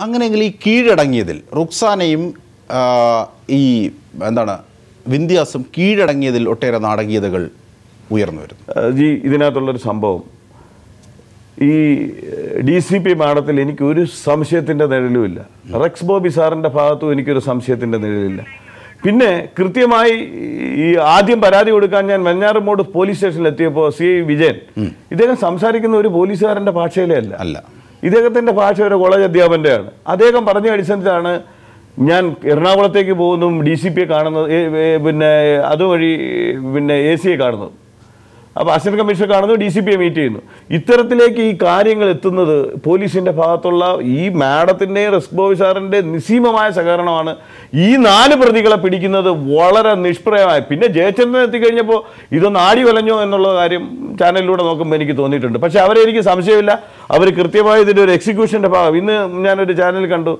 അങ്ങനെയെങ്കിൽ ഈ കീഴടങ്ങിയതിൽ റുക്സാനയും ഈ എന്താണ് വിന്ധ്യാസും കീഴടങ്ങിയതിൽ ഒട്ടേറെ നാടകീയതകൾ ഉയർന്നു വരുന്നു. ജി ഇതിനകത്തുള്ളൊരു സംഭവം. ഈ ഡി സി പി മാഡത്തിൽ എനിക്ക് ഒരു സംശയത്തിന്റെ നിഴലുമില്ല. റെക്സ് ബോബി സാറിന്റെ ഭാഗത്തും എനിക്കൊരു സംശയത്തിന്റെ നിഴലില്ല. പിന്നെ കൃത്യമായി ഈ ആദ്യം പരാതി കൊടുക്കാൻ ഞാൻ വെഞ്ഞാറമൂട് പോലീസ് സ്റ്റേഷനിൽ എത്തിയപ്പോൾ സി ഐ വിജയൻ ഇദ്ദേഹം സംസാരിക്കുന്ന ഒരു പോലീസുകാരന്റെ ഭാഷയിലേ അല്ല. അല്ല. ഇദ്ദേഹത്തിന്റെ ഭാഷ ഒരു കോളേജ് അധ്യാപന്റെയാണ് അദ്ദേഹം പറഞ്ഞ അടിസ്ഥാനത്തിലാണ് ഞാൻ എറണാകുളത്തേക്ക് പോകുന്നതും ഡി സി പിയെ കാണുന്നത് പിന്നെ അതുവഴി പിന്നെ എ സിയെ കാണുന്നത്. അപ്പോൾ അസിസ്റ്റന്റ് കമ്മീഷണർ കാണുന്നു ഡി സി പിയെ മീറ്റ് ചെയ്യുന്നു. ഇത്തരത്തിലേക്ക് ഈ കാര്യങ്ങൾ എത്തുന്നത് പോലീസിന്റെ ഭാഗത്തുള്ള ഈ മാഡത്തിന്റെയും റിസ്ക് ബോബി സാറിന്റെ നിസ്സീമമായ സഹകരണമാണ്. ഈ നാല് പ്രതികളെ പിടിക്കുന്നത് വളരെ നിഷ്പ്രയമായി. പിന്നെ ജയചന്ദ്രൻ എത്തിക്കഴിഞ്ഞപ്പോൾ ഇതൊന്ന് ആടി വലഞ്ഞോ എന്നുള്ള കാര്യം ചാനലിലൂടെ നോക്കുമ്പോൾ എനിക്ക് തോന്നിയിട്ടുണ്ട്. പക്ഷേ അവരെ എനിക്ക് സംശയമില്ല. അവർ കൃത്യമായി ഇതിന്റെ ഒരു എക്സിക്യൂഷന്റെ ഭാഗം. ഇന്ന് ഞാനൊരു ചാനൽ കണ്ടു.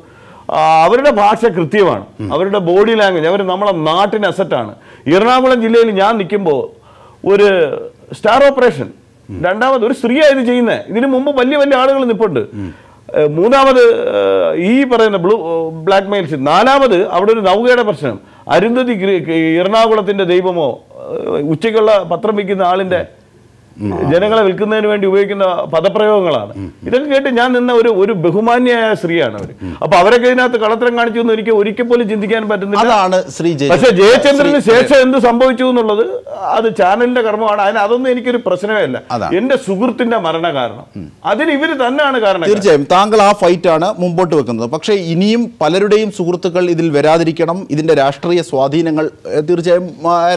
അവരുടെ ഭാഷ കൃത്യമാണ്. അവരുടെ ബോഡി ലാംഗ്വേജ്. അവർ നമ്മളെ നാട്ടിന് അസറ്റാണ് എറണാകുളം ജില്ലയിൽ ഞാൻ നിൽക്കുമ്പോൾ ഒരു സ്റ്റാർ ഓപ്പറേഷൻ. രണ്ടാമത് ഒരു സ്ത്രീയാണ് ഇത് ചെയ്യുന്നത് ഇതിനു മുമ്പ് വലിയ വലിയ ആളുകൾ നിപ്പുണ്ട്. മൂന്നാമത് ഈ പറയുന്ന ബ്ലൂ ബ്ലാക്ക് മെയിൽസ് നാലാമത് അവിടെ ഒരു നൗകയുടെ പ്രശ്നം. അരുന്ധതി എറണാകുളത്തിന്റെ ദൈവമോ ഉച്ചയ്ക്കുള്ള പത്രം വിൽക്കുന്ന ആളിന്റെ ജനങ്ങളെ വിൽക്കുന്നതിന് വേണ്ടി ഉപയോഗിക്കുന്ന പദപ്രയോഗങ്ങളാണ്. ഇതൊക്കെ കേട്ട് ഞാൻ നിന്ന ഒരു ഒരു ബഹുമാന്യായ സ്ത്രീയാണ് അവർ അപ്പൊ അവരൊക്കെ ഇതിനകത്ത് കളത്തരം കാണിച്ചു എന്ന് എനിക്ക് ഒരിക്കൽ പോലും ചിന്തിക്കാൻ പറ്റുന്നില്ല. അതാണ് ശ്രീ പക്ഷെ ജയചന്ദ്രന് ശേഷം എന്ത് സംഭവിച്ചു എന്നുള്ളത് അത് ചാനലിന്റെ കർമ്മമാണ്. അതിന് അതൊന്നും എനിക്കൊരു പ്രശ്നമേ അല്ല. എന്റെ സുഹൃത്തിന്റെ മരണ കാരണം അതിന് ഇവർ തന്നെയാണ് കാരണം തീർച്ചയായും താങ്കൾ ആ ഫൈറ്റ് ആണ് മുമ്പോട്ട് വെക്കുന്നത്. പക്ഷേ ഇനിയും പലരുടെയും സുഹൃത്തുക്കൾ ഇതിൽ വരാതിരിക്കണം. ഇതിന്റെ രാഷ്ട്രീയ സ്വാധീനങ്ങൾ തീർച്ചയായും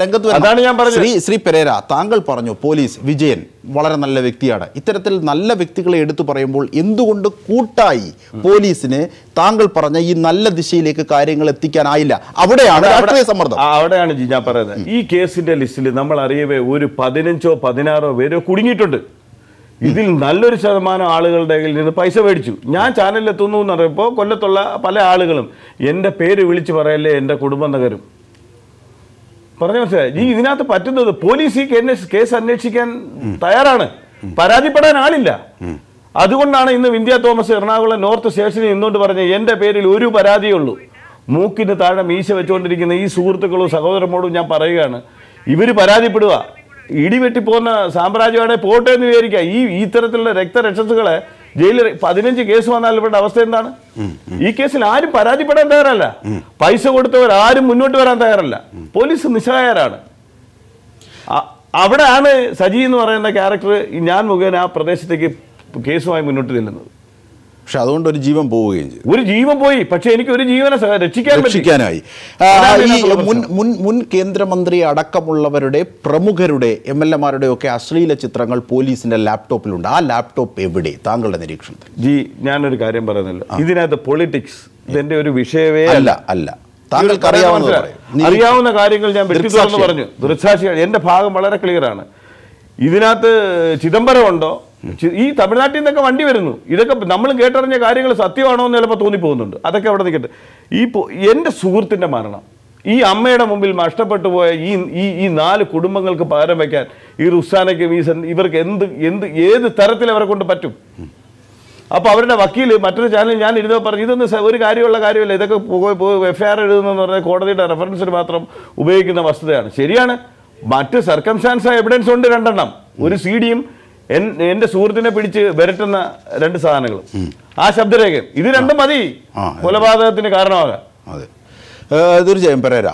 രംഗത്ത്. അതാണ് ഞാൻ പറഞ്ഞത്. ശ്രീ ശ്രീ പെരേര താങ്കൾ പറഞ്ഞു പോലീസ് വിജയൻ വളരെ നല്ല വ്യക്തിയാണ്. ഇത്തരത്തിൽ നല്ല വ്യക്തികളെ എടുത്തു പറയുമ്പോൾ എന്തുകൊണ്ട് കൂട്ടായി പോലീസിന് താങ്കൾ പറഞ്ഞ ഈ നല്ല ദിശയിലേക്ക് കാര്യങ്ങൾ എത്തിക്കാനായില്ല? അവിടെയാണ് രാഷ്ട്രീയ സമ്മർദ്ദം. അവിടെയാണ് ജി ഞാൻ പറയുന്നത്. ഈ കേസിന്റെ ലിസ്റ്റിൽ നമ്മൾ അറിയവേ ഒരു പതിനഞ്ചോ പതിനാറോ പേരോ കുടുങ്ങിയിട്ടുണ്ട്. ഇതിൽ നല്ലൊരു ശതമാനം ആളുകളുടെ കയ്യിൽ നിന്ന് പൈസ മേടിച്ചു. ഞാൻ ചാനലിൽ എത്തുന്നു എന്ന് പറയുമ്പോൾ കൊല്ലത്തുള്ള പല ആളുകളും എന്റെ പേര് വിളിച്ചു പറയല്ലേ എന്റെ കുടുംബം നഗരും പറഞ്ഞു മനസ്സിലായി? ഈ ഇതിനകത്ത് പറ്റുന്നത് പോലീസ് ഈ കേസ് അന്വേഷിക്കാൻ തയ്യാറാണ്. പരാതിപ്പെടാൻ ആളില്ല. അതുകൊണ്ടാണ് ഇന്ന് വിന്ധ്യ തോമസ് എറണാകുളം നോർത്ത് സ്റ്റേഷനിൽ നിന്നുകൊണ്ട് പറഞ്ഞത് എന്റെ പേരിൽ ഒരു പരാതിയുള്ളൂ മൂക്കിന് താഴെ മീശ വെച്ചുകൊണ്ടിരിക്കുന്ന ഈ സുഹൃത്തുക്കളോ സഹോദരന്മാരോടും ഞാൻ പറയുകയാണ്. ഇവർ പരാതിപ്പെടുക. ഇടിവെട്ടി പോകുന്ന സാമ്രാജ്യമാണ് പോട്ടെ എന്ന് വിചാരിക്കുക. ഈ ഇത്തരത്തിലുള്ള രക്തരക്ഷസുകളെ ജയിലിൽ പതിനഞ്ച് കേസ് വന്നാൽ ഇവരുടെ അവസ്ഥ എന്താണ്? ഈ കേസിൽ ആരും പരാതിപ്പെടാൻ തയ്യാറല്ല. പൈസ കൊടുത്തവർ ആരും മുന്നോട്ട് വരാൻ തയ്യാറല്ല. പോലീസ് നിസ്സഹായരാണ്. അവിടെയാണ് സജി എന്ന് പറയുന്ന ക്യാരക്ടർ ഞാൻ മുഖേന ആ പ്രദേശത്തേക്ക് കേസുമായി മുന്നോട്ട് ചെല്ലുന്നത് പക്ഷെ അതുകൊണ്ട് ഒരു ജീവൻ പോവുകയും ചെയ്തു. ഒരു ജീവൻ പോയി പക്ഷെ എനിക്ക് ഒരു ജീവനെ രക്ഷിക്കാൻ രക്ഷിക്കാനായി. ഈ മുൻ മുൻ മുൻ കേന്ദ്രമന്ത്രി അടക്കമുള്ളവരുടെ പ്രമുഖരുടെ എം എൽ എമാരുടെ ഒക്കെ അശ്ലീല ചിത്രങ്ങൾ പോലീസിന്റെ ലാപ്ടോപ്പിലുണ്ട്. ആ ലാപ്ടോപ്പ് എവിടെ? താങ്കളുടെ നിരീക്ഷണത്തിൽ. ജി ഞാനൊരു കാര്യം പറയുന്നില്ല. ഇതിനകത്ത് പൊളിറ്റിക്സ് ഇതിന്റെ ഒരു വിഷയമേ അല്ല അല്ല. താങ്കൾക്ക് അറിയാവുന്ന അറിയാവുന്ന കാര്യങ്ങൾ ഞാൻ വെട്ടി തുറന്ന് പറഞ്ഞു. ദൃക്സാക്ഷിയാണ് എന്റെ ഭാഗം വളരെ ക്ലിയർ ആണ്. ഇതിനകത്ത് ചിദംബരം ഉണ്ടോ ഈ തമിഴ്നാട്ടിൽ നിന്നൊക്കെ വണ്ടി വരുന്നു. ഇതൊക്കെ നമ്മൾ കേട്ടറിഞ്ഞ കാര്യങ്ങൾ സത്യമാണോ എന്ന് ചിലപ്പോൾ തോന്നിപ്പോകുന്നുണ്ട്. അതൊക്കെ അവിടെ നിൽക്കട്ടെ. ഈ എന്റെ സുഹൃത്തിന്റെ മരണം ഈ അമ്മയുടെ മുമ്പിൽ നഷ്ടപ്പെട്ടു പോയ ഈ ഈ ഈ നാല് കുടുംബങ്ങൾക്ക് പകരം വയ്ക്കാൻ ഈ റുസാനയ്ക്കും ഈ ഇവർക്ക് എന്ത് എന്ത് ഏത് തരത്തിൽ അവരെ കൊണ്ട് പറ്റും? അപ്പോൾ അവരുടെ വക്കീൽ മറ്റൊരു ചാനലിൽ ഞാൻ ഇരുന്നോ പറഞ്ഞു ഇതൊന്നും ഒരു കാര്യമുള്ള കാര്യമല്ല. ഇതൊക്കെ പോയി പോയി എഫ് ഐ ആർ എഴുതുന്നതെന്ന് പറഞ്ഞാൽ കോടതിയുടെ റെഫറൻസിന് മാത്രം ഉപയോഗിക്കുന്ന വസ്തുതയാണ്. ശരിയാണ്. മറ്റ് സർക്കംസ്റ്റാൻസ് എവിഡൻസ് ഉണ്ട് രണ്ടെണ്ണം. ഒരു സി ഡിയും എന്റെ സുഹൃത്തിനെ പിടിച്ച് വരട്ടുന്ന രണ്ട് സാധനങ്ങൾ ആ ശബ്ദരേഖ. ഇത് രണ്ടും മതി. കൊലപാതകത്തിന് കാരണമാകാം. അതെ. തീർച്ചയായും പെരേര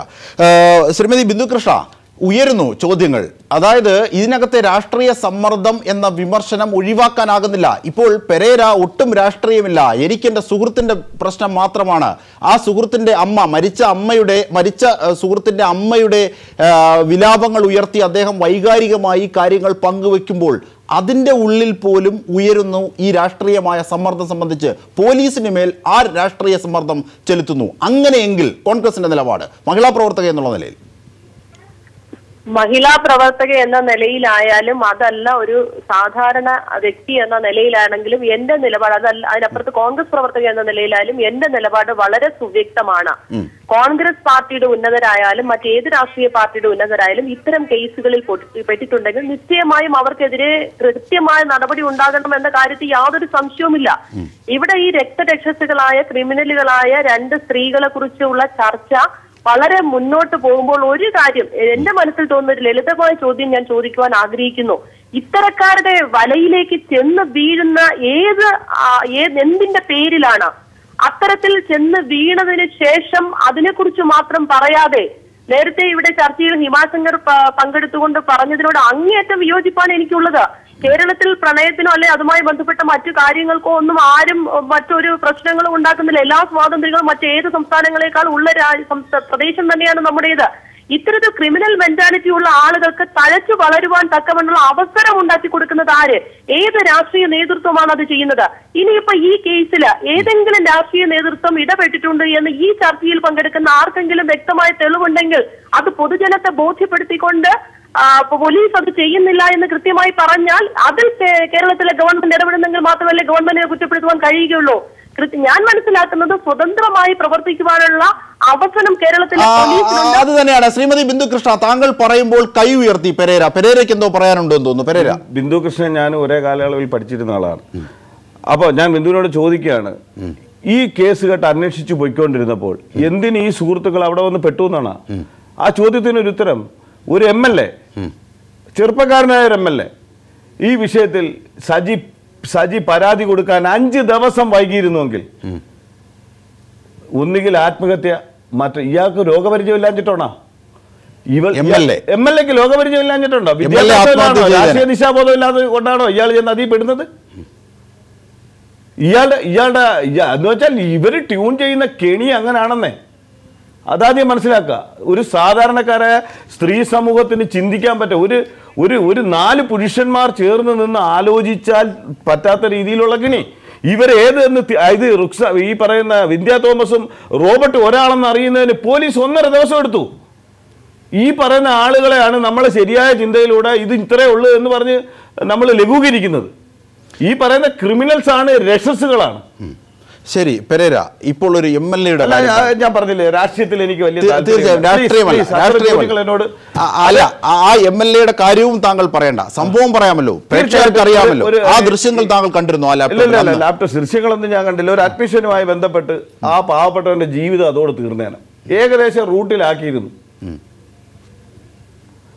ശ്രീമതി ശ്രീമതി ബിന്ദുകൃഷ്ണ ഉയരുന്നു ചോദ്യങ്ങൾ. അതായത് ഇതിനകത്തെ രാഷ്ട്രീയ സമ്മർദ്ദം എന്ന വിമർശനം ഒഴിവാക്കാനാകുന്നില്ല. ഇപ്പോൾ പെരേര ഒട്ടും രാഷ്ട്രീയമില്ല. എനിക്കെന്റെ സുഹൃത്തിന്റെ പ്രശ്നം മാത്രമാണ്. ആ സുഹൃത്തിന്റെ അമ്മ മരിച്ച അമ്മയുടെ മരിച്ച സുഹൃത്തിന്റെ അമ്മയുടെ വിലാപങ്ങൾ ഉയർത്തി അദ്ദേഹം വൈകാരികമായി കാര്യങ്ങൾ പങ്കുവെക്കുമ്പോൾ അതിന്റെ ഉള്ളിൽ പോലും ഉയരുന്നു ഈ രാഷ്ട്രീയമായ സമ്മർദ്ദം സംബന്ധിച്ച്. പോലീസിന് മേൽ ആ രാഷ്ട്രീയ സമ്മർദ്ദം ചെലുത്തുന്നു. അങ്ങനെയെങ്കിൽ കോൺഗ്രസിന്റെ നിലപാട്. മഹിളാ പ്രവർത്തക എന്നുള്ള നിലയിൽ. മഹിളാ പ്രവർത്തക എന്ന നിലയിലായാലും അതല്ല ഒരു സാധാരണ വ്യക്തി എന്ന നിലയിലാണെങ്കിലും എന്റെ നിലപാട് അതല്ല അതിനപ്പുറത്ത് കോൺഗ്രസ് പ്രവർത്തക എന്ന നിലയിലായാലും എന്റെ നിലപാട് വളരെ സുവ്യക്തമാണ്. കോൺഗ്രസ് പാർട്ടിയുടെ ഉന്നതരായാലും മറ്റേത് രാഷ്ട്രീയ പാർട്ടിയുടെ ഉന്നതരായാലും ഇത്തരം കേസുകളിൽ പൊട്ടി- പെട്ടിട്ടുണ്ടെങ്കിൽ നിശ്ചയമായും അവർക്കെതിരെ കൃത്യമായ നടപടി ഉണ്ടാകണം എന്ന കാര്യത്തിൽ യാതൊരു സംശയവുമില്ല. ഇവിടെ ഈ രക്തരക്ഷസുകളായ ക്രിമിനലുകളായ രണ്ട് സ്ത്രീകളെ കുറിച്ചുള്ള ചർച്ച വളരെ മുന്നോട്ട് പോകുമ്പോൾ ഒരു കാര്യം എന്റെ മനസ്സിൽ തോന്നുന്ന ഒരു ലളിതമായ ചോദ്യം ഞാൻ ചോദിക്കുവാൻ ആഗ്രഹിക്കുന്നു. ഇത്തരക്കാരുടെ വലയിലേക്ക് ചെന്ന് വീഴുന്ന ഏത് എന്തിന്റെ പേരിലാണ്? അത്തരത്തിൽ ചെന്ന് വീണതിന് ശേഷം അതിനെക്കുറിച്ച് മാത്രം പറയാതെ നേരത്തെ ഇവിടെ ചർച്ചയിൽ ഹിമാശങ്കർ പങ്കെടുത്തുകൊണ്ട് പറഞ്ഞതിനോട് അങ്ങേയറ്റം വിയോജിപ്പാണ് എനിക്കുള്ളത്. കേരളത്തിൽ പ്രണയത്തിനോ അല്ലെ അതുമായി ബന്ധപ്പെട്ട മറ്റു കാര്യങ്ങൾക്കോ ഒന്നും ആരും മറ്റൊരു പ്രശ്നങ്ങളും ഉണ്ടാക്കുന്നില്ല. എല്ലാ സ്വാതന്ത്ര്യങ്ങളും മറ്റേത് സംസ്ഥാനങ്ങളെക്കാൾ ഉള്ള പ്രദേശം തന്നെയാണ് നമ്മുടേത്. ഇത്തരത്തിൽ ക്രിമിനൽ മെന്റാലിറ്റി ഉള്ള ആളുകൾക്ക് തഴച്ചു വളരുവാൻ തക്കവണ്ണുള്ള അവസരം ഉണ്ടാക്കി കൊടുക്കുന്നത് ആര്? ഏത് രാഷ്ട്രീയ നേതൃത്വമാണ് അത് ചെയ്യുന്നത്? ഇനിയിപ്പോ ഈ കേസിൽ ഏതെങ്കിലും രാഷ്ട്രീയ നേതൃത്വം ഇടപെട്ടിട്ടുണ്ട് എന്ന് ഈ ചർച്ചയിൽ പങ്കെടുക്കുന്ന ആർക്കെങ്കിലും വ്യക്തമായ തെളിവുണ്ടെങ്കിൽ അത് പൊതുജനത്തെ ബോധ്യപ്പെടുത്തിക്കൊണ്ട് പോലീസ് അത് ചെയ്യുന്നില്ല എന്ന് കൃത്യമായി പറഞ്ഞാൽ അതിൽ കേരളത്തിലെ ഗവൺമെന്റ് ഇടപെടുന്നെങ്കിൽ മാത്രമല്ലേ ഗവൺമെന്റിനെ കുറ്റപ്പെടുത്തുവാൻ കഴിയുകയുള്ളൂ. ഞാൻ മനസ്സിലാക്കുന്നത് സ്വതന്ത്രമായി പ്രവർത്തിക്കുവാനുള്ള അവസരം പോലീസിനുണ്ട്. അത് തന്നെയാണ്. ശ്രീമതി ബിന്ദു കൃഷ്ണ താങ്കൾ പറയുമ്പോൾ കൈ ഉയർത്തി പെരേര. പെരേരയ്ക്ക് എന്തോ പറയാനുണ്ടോ എന്ന് തോന്നുന്നു. പെരേര. ബിന്ദു കൃഷ്ണൻ ഞാൻ ഒരേ കാലയളവിൽ പഠിച്ചിരുന്ന ആളാണ്. അപ്പോൾ ഞാൻ ബിന്ദുവിനോട് ചോദിക്കുകയാണ് ഈ കേസ് കേട്ട് അന്വേഷിച്ചു പോയിക്കൊണ്ടിരുന്നപ്പോൾ എന്തിന് ഈ സുഹൃത്തുക്കൾ അവിടെ വന്ന് പെട്ടു എന്നാണ്? ആ ചോദ്യത്തിന് ഒരു ഉത്തരം ഒരു എം എൽ എ ചെറുപ്പക്കാരനായ ഒരു എം എൽ എ. ഈ വിഷയത്തിൽ സജി സജി പരാതി കൊടുക്കാൻ അഞ്ച് ദിവസം വൈകിയിരുന്നുവെങ്കിൽ ഒന്നുകിൽ ആത്മഹത്യ മറ്റേ ഇയാൾക്ക് രോഗപരിചയം ഇല്ലാഞ്ഞിട്ടാണോ ഇവൾ. എം എൽ എക്ക് ലോകപരിചയം ഇല്ലാഞ്ഞിട്ടുണ്ടോ വിദ്യാഭ്യാസമില്ലാണോ? രാഷ്ട്രീയ ദിശാബോധം ഇല്ലാതെ കൊണ്ടാണോ ഇയാൾ ചെന്ന് അതിൽ പെടുന്നത്? ഇയാളുടെ ഇയാളുടെ ഇയാ- എന്ന് വെച്ചാൽ ഇവർ ട്യൂൺ ചെയ്യുന്ന കെണി അങ്ങനാണെന്നേ. അതാദ്യം മനസ്സിലാക്കുക. ഒരു സാധാരണക്കാരായ സ്ത്രീ സമൂഹത്തിന് ചിന്തിക്കാൻ പറ്റും ഒരു ഒരു ഒരു നാല് പുരുഷന്മാർ ചേർന്ന് നിന്ന് ആലോചിച്ചാൽ പറ്റാത്ത രീതിയിലുള്ള കിണി ഇവരേത് എന്ന് ഇത് റുക്സ ഈ പറയുന്ന വിന്ധ്യ തോമസും റോബർട്ട് ഒരാളെന്ന് അറിയുന്നതിന് പോലീസ് ഒന്നര ദിവസം എടുത്തു. ഈ പറയുന്ന ആളുകളെയാണ് നമ്മൾ ശരിയായ ചിന്തയിലൂടെ ഇത് ഇത്രയേ ഉള്ളൂ എന്ന് പറഞ്ഞ് നമ്മൾ ലഘൂകരിക്കുന്നത്. ഈ പറയുന്ന ക്രിമിനൽസ് ആണ് രക്ഷസുകളാണ് ശരി പെരേര ഇപ്പോൾ ഒരു എം എൽ എയുടെ ഞാൻ- പറഞ്ഞില്ലേ രാഷ്ട്രീയത്തിൽ എനിക്ക് വലിയ. തീർച്ചയായും രാഷ്ട്രീയമല്ല രാഷ്ട്രീയമല്ല. അല്ല ആ- എം എൽ എയുടെ കാര്യവും താങ്കൾ പറയണ്ട. സംഭവം പറയാമല്ലോ. പ്രേക്ഷകർക്ക് അറിയാമല്ലോ. ആ ദൃശ്യങ്ങൾ താങ്കൾ കണ്ടിരുന്നു ആ ലാപ്ടോപ്പ് ദൃശ്യങ്ങളൊന്നും ഞാൻ കണ്ടില്ല. ഒരു അഡ്മിഷനുമായി ബന്ധപ്പെട്ട് ആ പാവപ്പെട്ടവന്റെ ജീവിതം അതോട് തീർന്നേനെ. ഏകദേശം റൂട്ടിലാക്കിയിരുന്നു.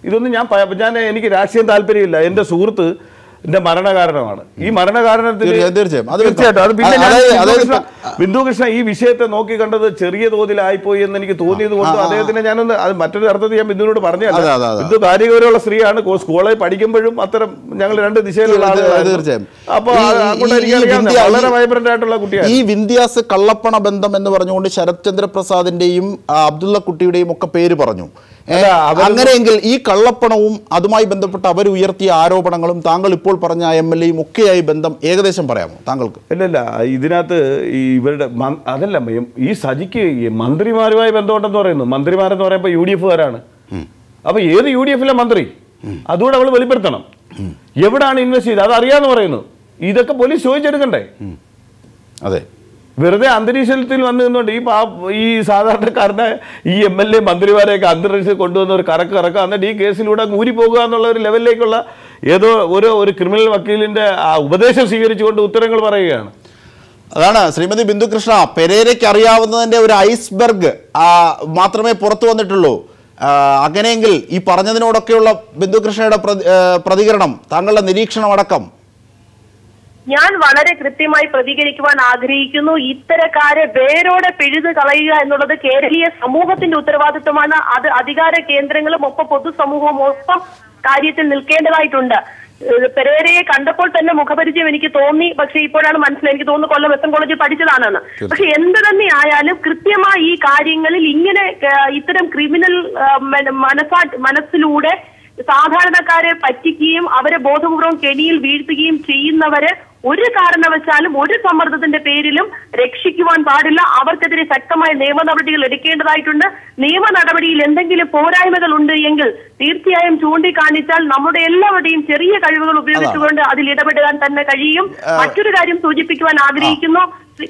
ഇതൊന്നും ഞാൻ ഞാൻ എനിക്ക് രാഷ്ട്രീയം താല്പര്യമില്ല. എന്റെ സുഹൃത്ത് മരണകാരണമാണ്. ഈ മരണകാരണത്തിൽ തീർച്ചയായും, തീർച്ചയായും. തീർച്ചയായിട്ടും അത് പിന്നെ ഞാൻ അതായത്- ബിന്ദു കൃഷ്ണ- ഈ വിഷയത്തെ നോക്കി കണ്ടത് ചെറിയ തോതിലായിപ്പോയി എന്ന് എനിക്ക് തോന്നിയത് കൊണ്ട് ആ. ഞാനൊന്ന് അത് മറ്റൊരു അർത്ഥത്തിൽ ഞാൻ ബിന്ദുവിനോട് പറഞ്ഞു പറഞ്ഞല്ല. ബിന്ദു കാര്യഗൗരവമുള്ള സ്ത്രീയാണ്. സ്കൂളിൽ പഠിക്കുമ്പോഴും അത്തരം ഞങ്ങൾ രണ്ട് ദിശയിലുള്ള തീർച്ചയായും, അപ്പോൾ വളരെ വൈബ്രന്റ് ആയിട്ടുള്ള കുട്ടിയാണ്. ഈ വിന്ധ്യാസ് കള്ളപ്പണ ബന്ധം എന്ന് പറഞ്ഞുകൊണ്ട് ശരത് ചന്ദ്രപ്രസാദിന്റെയും അബ്ദുള്ള കുട്ടിയുടെയും ഒക്കെ പേര് പറഞ്ഞു. അങ്ങനെയെങ്കിൽ ഈ കള്ളപ്പണവും അതുമായി ബന്ധപ്പെട്ട് അവർ ഉയർത്തിയ ആരോപണങ്ങളും താങ്കൾ ഇപ്പോൾ പറഞ്ഞ എം എൽ എയും ഒക്കെയായി ബന്ധം ഏകദേശം പറയാമോ താങ്കൾക്ക്? ഇല്ല ഇല്ല ഇതിനകത്ത് ഈ ഇവരുടെ അതല്ല ഈ സജിക്ക് മന്ത്രിമാരുമായി ബന്ധമുണ്ടെന്ന് പറയുന്നു. മന്ത്രിമാരെന്ന് പറയുമ്പോൾ യു ഡി എഫുകാരാണ്. അപ്പൊ ഏത് യു ഡി എഫിലെ മന്ത്രി? അതുകൂടെ അവൾ വെളിപ്പെടുത്തണം. എവിടാണ് ഇൻവെസ്റ്റ് ചെയ്തത്? അത് അറിയാന്ന് പറയുന്നു. ഇതൊക്കെ പോലീസ് ചോദിച്ചെടുക്കണ്ടേ? അതെ. വെറുതെ അന്തരീക്ഷത്തിൽ വന്നു നിന്നുകൊണ്ട് ഈ പാ ഈ സാധാരണക്കാരനെ ഈ എം എൽ എ മന്ത്രിമാരെയൊക്കെ അന്തരീക്ഷത്തിൽ കൊണ്ടുവന്ന ഒരു കറക്ക് കറക്കുക എന്നിട്ട് ഈ കേസിലൂടെ ഊരിപ്പോകുക ഊരി പോകുക എന്നുള്ള ഒരു ലെവലിലേക്കുള്ള ഏതോ ഒരു ഒരു ക്രിമിനൽ വക്കീലിന്റെ ആ ഉപദേശം സ്വീകരിച്ചുകൊണ്ട് ഉത്തരങ്ങൾ പറയുകയാണ്. അതാണ് ശ്രീമതി ബിന്ദുകൃഷ്ണ പെരേരയ്ക്ക് അറിയാവുന്നതിന്റെ ഒരു ഐസ്ബർഗ് മാത്രമേ പുറത്തു വന്നിട്ടുള്ളൂ. അങ്ങനെയെങ്കിൽ ഈ പറഞ്ഞതിനോടൊക്കെയുള്ള ബിന്ദുകൃഷ്ണയുടെ പ്രതികരണം താങ്കളുടെ നിരീക്ഷണം അടക്കം ഞാൻ വളരെ കൃത്യമായി പ്രതികരിക്കുവാൻ ആഗ്രഹിക്കുന്നു. ഇത്തരക്കാരെ വേരോടെ പിഴുതു കളയുക എന്നുള്ളത് കേരളീയ സമൂഹത്തിന്റെ ഉത്തരവാദിത്വമാണ്. അത് അധികാര കേന്ദ്രങ്ങളും ഒപ്പം പൊതുസമൂഹവും ഒപ്പം കാര്യത്തിൽ നിൽക്കേണ്ടതായിട്ടുണ്ട്. പെരേരയെ കണ്ടപ്പോൾ തന്നെ മുഖപരിചയം എനിക്ക് തോന്നി. പക്ഷെ ഇപ്പോഴാണ് മനസ്സിലായി. എനിക്ക് തോന്നുന്നു കൊല്ലം എസ് എം കോളേജിൽ പഠിച്ചതാണെന്ന്. പക്ഷെ എന്ത് തന്നെ ആയാലും കൃത്യമായി ഈ കാര്യങ്ങളിൽ ഇങ്ങനെ ഇത്തരം ക്രിമിനൽ മനസ്സാ മനസ്സിലൂടെ സാധാരണക്കാരെ പറ്റിക്കുകയും അവരെ ബോധപൂർവം കെണിയിൽ വീഴ്ത്തുകയും ചെയ്യുന്നവരെ ഒരു കാരണവശാലും ഒരു സമ്മർദ്ദത്തിന്റെ പേരിലും രക്ഷിക്കുവാൻ പാടില്ല. അവർക്കെതിരെ ശക്തമായ നിയമ നടപടികൾ എടുക്കേണ്ടതായിട്ടുണ്ട്. നിയമ നടപടിയിൽ എന്തെങ്കിലും പോരായ്മകൾ ഉണ്ട് എങ്കിൽ തീർച്ചയായും ചൂണ്ടിക്കാണിച്ചാൽ നമ്മുടെ എല്ലാവരുടെയും ചെറിയ കഴിവുകൾ ഉപയോഗിച്ചുകൊണ്ട് അതിൽ ഇടപെടാൻ തന്നെ കഴിയും. മറ്റൊരു കാര്യം സൂചിപ്പിക്കുവാൻ ആഗ്രഹിക്കുന്നു.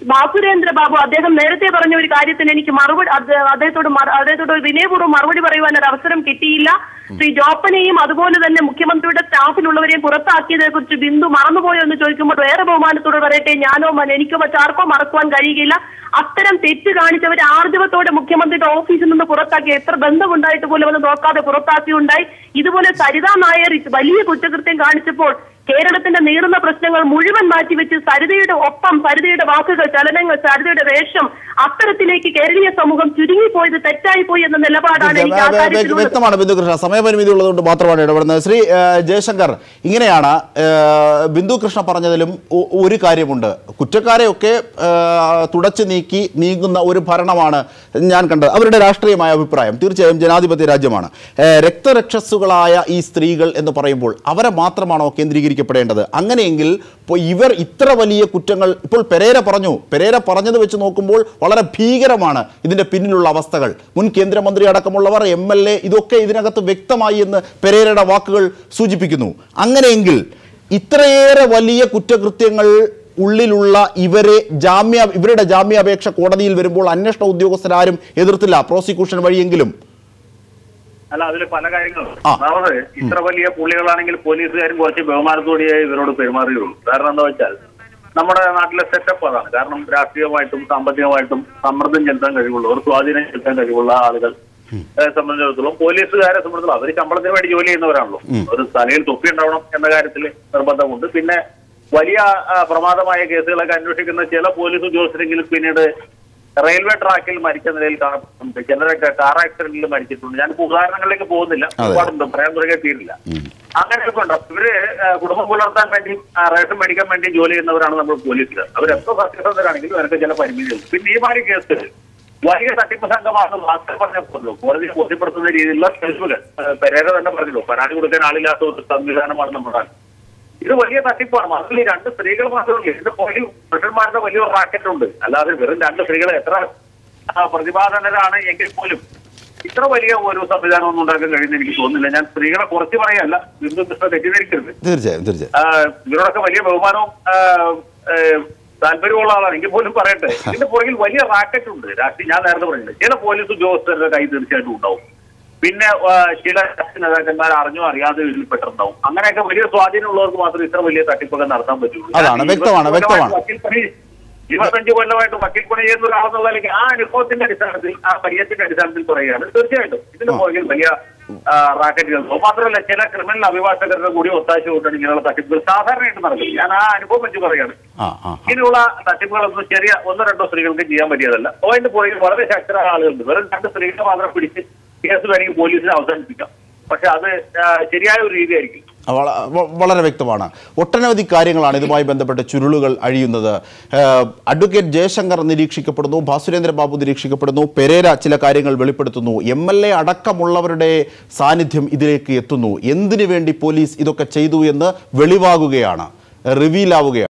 ബാസുരേന്ദ്ര ബാബു അദ്ദേഹം നേരത്തെ പറഞ്ഞ ഒരു കാര്യത്തിന് എനിക്ക് മറുപടി അദ്ദേഹത്തോട് അദ്ദേഹത്തോട് വിനയപൂർവം മറുപടി പറയുവാൻ ഒരു അവസരം കിട്ടിയില്ല. ശ്രീ ജോപ്പനെയും അതുപോലെ തന്നെ മുഖ്യമന്ത്രിയുടെ സ്റ്റാഫിലുള്ളവരെയും പുറത്താക്കിയതിനെ കുറിച്ച് ബിന്ദു മറന്നുപോയോ എന്ന് ചോദിക്കുമ്പോൾ വേറെ ബഹുമാനത്തോട് പറയട്ടെ ഞാനോ എനിക്കോ മറ്റാർക്കോ മറക്കുവാൻ കഴിയുകയില്ല. അത്തരം തെറ്റ് കാണിച്ചവരെ ആർജവത്തോടെ മുഖ്യമന്ത്രിയുടെ ഓഫീസിൽ നിന്ന് പുറത്താക്കി എത്ര ബന്ധമുണ്ടായിട്ട് പോലും അത് നോക്കാതെ പുറത്താക്കിയുണ്ടായി. ഇതുപോലെ സരിതാ നായർ വലിയ കുറ്റകൃത്യം കാണിച്ചപ്പോൾ കേരളത്തിന്റെ നീറുന്ന പ്രശ്നങ്ങൾ മുഴുവൻ മാറ്റിവെച്ച് സരിതയുടെ ഒപ്പം സരിതയുടെ വാക്കുകൾ ചലനങ്ങൾ സരിതയുടെ വേഷം അത്തരത്തിലേക്ക് കേരളീയ സമൂഹം ചുരുങ്ങിപ്പോയത് തെറ്റായി പോയി എന്ന നിലപാടാണ് വ്യക്തമാണ് ബിന്ദു കൃഷ്ണ സമയപരിമിതി ഉള്ളതുകൊണ്ട് മാത്രമാണ് ഇടപെടുന്നത്. ശ്രീ ജയശങ്കർ ഇങ്ങനെയാണ് ബിന്ദുകൃഷ്ണ ബിന്ദു കൃഷ്ണ പറഞ്ഞതിലും ഒരു കാര്യമുണ്ട്. കുറ്റക്കാരെയൊക്കെ തുടച്ചു നീക്കി നീങ്ങുന്ന ഒരു ഭരണമാണ് ഞാൻ കണ്ടത്. അവരുടെ രാഷ്ട്രീയമായ അഭിപ്രായം തീർച്ചയായും ജനാധിപത്യ രാജ്യമാണ്. രക്തരക്ഷസുകളായ ഈ സ്ത്രീകൾ എന്ന് പറയുമ്പോൾ അവരെ മാത്രമാണോ കേന്ദ്രീകരിക്കപ്പെടേണ്ടത് അങ്ങനെയെങ്കിൽ ഇപ്പോൾ ഇവർ ഇത്ര വലിയ കുറ്റങ്ങൾ ഇപ്പോൾ പെരേര പറഞ്ഞു. പെരേര പറഞ്ഞത് വെച്ച് നോക്കുമ്പോൾ വളരെ ഭീകരമാണ് ഇതിന്റെ പിന്നിലുള്ള അവസ്ഥകൾ. മുൻ കേന്ദ്രമന്ത്രി അടക്കമുള്ളവർ എം എൽ എ ഇതൊക്കെ ഇതിനകത്ത് വ്യക്തമായി എന്ന് പെരേരയുടെ വാക്കുകൾ സൂചിപ്പിക്കുന്നു. അങ്ങനെയെങ്കിൽ ഇത്രയേറെ വലിയ കുറ്റകൃത്യങ്ങൾ ഉള്ളിലുള്ള ഇവരെ ജാമ്യ ഇവരുടെ ജാമ്യാപേക്ഷ കോടതിയിൽ വരുമ്പോൾ അന്വേഷണ ഉദ്യോഗസ്ഥരാരും എതിർത്തില്ല. പ്രോസിക്യൂഷൻ വഴിയെങ്കിലും. അല്ല അതിൽ പല കാര്യങ്ങളും. ആ. ഇത്ര വലിയ പുള്ളികളാണെങ്കിൽ പോലീസുകാരും കുറച്ച് ബഹുമാനത്തോടെ ഇവരോട് പെരുമാറിയുള്ളൂ. കാരണം എന്താ വെച്ചാൽ നമ്മുടെ നാട്ടിലെ സെറ്റപ്പ് അതാണ്. കാരണം രാഷ്ട്രീയമായിട്ടും സാമ്പത്തികമായിട്ടും സമ്മർദ്ദം ചെലുത്താൻ കഴിവുള്ള ഒരു സ്വാധീനം ചെലുത്താൻ കഴിവുള്ള ആളുകൾ സംബന്ധിച്ചിടത്തോളം പോലീസുകാരെ സംബന്ധിച്ചിടത്തോളം അവർ ശമ്പളത്തിന് വേണ്ടി ജോലി ചെയ്യുന്നവരാണല്ലോ. ഒരു തലയിൽ തൊപ്പി ഉണ്ടാവണം എന്ന കാര്യത്തിൽ നിർബന്ധമുണ്ട്. പിന്നെ വലിയ പ്രമാദമായ കേസുകളൊക്കെ അന്വേഷിക്കുന്ന ചില പോലീസ് ഉദ്യോഗസ്ഥരെങ്കിലും പിന്നീട് റെയിൽവേ ട്രാക്കിൽ മരിച്ച നിലയിൽ കാണപ്പെടുന്നുണ്ട്. ചിലരൊക്കെ കാർ ആക്സിഡന്റിൽ മരിച്ചിട്ടുണ്ട്. ഞാനിപ്പോ ഉദാഹരണങ്ങളിലേക്ക് പോകുന്നില്ല. ഒരുപാടുണ്ട്. പറയാൻ തുടങ്ങിയ തീരില്ല അങ്ങനെയൊക്കെ ഉണ്ട്? ഇവർ കുടുംബം പുലർത്താൻ വേണ്ടി റേഷൻ മേടിക്കാൻ വേണ്ടി ജോലി ചെയ്യുന്നവരാണ് നമ്മൾ പോലീസുകാർ അവരെത്ര സത്യസന്ധരാണെങ്കിലും അവർക്ക് ചില പരിമിതികൾ. പിന്നെ ഈ മാതിരി കേസ് വലിയ തട്ടിപ്പ് സംഘമാണ് മാത്രം പറഞ്ഞപ്പോഴല്ലോ. കോടതി ബോധ്യപ്പെടുത്തുന്ന രീതിയിലുള്ള കേസുകൾ. പെരേര തന്നെ പറഞ്ഞല്ലോ പരാതി കൊടുക്കാൻ ആളില്ലാത്ത ഒരു സംവിധാനമാണ് നമ്മുടെ. ഇത് വലിയ തട്ടിപ്പാണ്. അതിൽ ഈ രണ്ട് സ്ത്രീകൾ മാത്രമല്ല ഇതിന്റെ പുറകിൽ പുരുഷന്മാരുടെ വലിയ റാക്കറ്റ് ഉണ്ട്. അല്ലാതെ വെറും രണ്ട് സ്ത്രീകൾ എത്ര പ്രതിപാദനരാണ് എങ്കിൽ പോലും ഇത്ര വലിയ ഒരു സംവിധാനം ഒന്നും ഉണ്ടാക്കാൻ കഴിയുന്ന എനിക്ക് തോന്നുന്നില്ല. ഞാൻ സ്ത്രീകളെ കുറച്ച് പറയല്ല ബിന്ദു കൃഷ്ണ തെറ്റിദ്ധരിക്കരുത്. തീർച്ചയായും തീർച്ചയായും. ഇവരോടൊക്കെ വലിയ ബഹുമാനവും താല്പര്യമുള്ള ആളാണ്. എങ്കിൽ പോലും പറയട്ടെ. ഇതിന്റെ പുറകിൽ വലിയ റാക്കറ്റ് ഉണ്ട്. രാഷ്ട്രീയ ഞാൻ നേരത്തെ പറഞ്ഞിട്ടുണ്ട് ചില പോലീസ് ഉദ്യോഗസ്ഥരുടെ കൈ തീർച്ചയായിട്ടും ഉണ്ടാവും. പിന്നെ ചില രാഷ്ട്രീയ നേതാക്കന്മാർ അറിഞ്ഞോ അറിയാതെ ഇതിൽപ്പെട്ടിട്ടുണ്ടാവും അങ്ങനെയൊക്കെ വലിയ സ്വാധീനമുള്ളവർക്ക് മാത്രം ഇത്ര വലിയ തട്ടിപ്പൊക്കെ നടത്താൻ പറ്റുള്ളൂ. അതാണ്, വ്യക്തമാണ്, ഇരുപത്തഞ്ച് വ്യക്തമാണ്. ഇരുപത്തഞ്ച് കൊല്ലമായിട്ട് വക്കീൽ പണി ചെയ്യുന്ന ഒരാളെന്നുള്ള നിലയ്ക്ക് ആ അനുഭവത്തിന്റെ അടിസ്ഥാനത്തിൽ ആ പരിചയത്തിന്റെ അടിസ്ഥാനത്തിൽ പറയുകയാണ്. തീർച്ചയായിട്ടും ഇതിന് പുറകിൽ വലിയ റാക്കറ്റുകൾ മാത്രമല്ല ചില ക്രിമിനൽ അഭിഭാഷകരുടെ കൂടി ഒത്താശ കൊണ്ടാണ് ഇങ്ങനെയുള്ള തട്ടിപ്പുകൾ സാധാരണയായിട്ട് നടക്കുന്നത്. ഞാൻ ആ അനുഭവം വെച്ച് പറയുകയാണ്. ഇങ്ങനെയുള്ള തട്ടിപ്പുകളൊന്നും ചെറിയ ഒന്നോ രണ്ടോ സ്ത്രീകൾക്ക് ചെയ്യാൻ പറ്റിയതല്ല. അതിന്റെ പുറകിൽ വളരെ ശക്തരായ ആളുകളുണ്ട്. വെറും രണ്ട് സ്ത്രീകളെ മാത്രം പിടിച്ച് കേസ് വേണമെങ്കിൽ പോലീസിനെ അവസാനിപ്പിക്കാം. പക്ഷെ അത് ശരിയായ ഒരു രീതിയായിരിക്കും. വള- വളരെ വ്യക്തമാണ്. ഒട്ടനവധി കാര്യങ്ങളാണ് ഇതുമായി ബന്ധപ്പെട്ട ചുരുളുകൾ അഴിയുന്നത്. അഡ്വക്കേറ്റ് ജയശങ്കർ നിരീക്ഷിക്കപ്പെടുന്നു ഭാസുരേന്ദ്ര ബാബു നിരീക്ഷിക്കപ്പെടുന്നു പെരേര ചില കാര്യങ്ങൾ വെളിപ്പെടുത്തുന്നു. എം എൽ എ അടക്കമുള്ളവരുടെ സാന്നിധ്യം ഇതിലേക്ക് എത്തുന്നു. എന്തിനു വേണ്ടി പോലീസ് ഇതൊക്കെ ചെയ്തു എന്ന് വെളിവാകുകയാണ് റിവീലാവുകയാണ്.